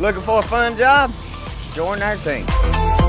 Looking for a fun job? Join our team.